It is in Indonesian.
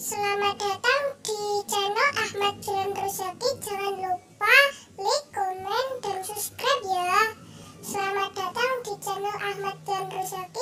Selamat datang di channel Ahmad Jalan Rusaki. Jangan lupa like, komen, dan subscribe ya. Selamat datang di channel Ahmad Jalan Rusaki.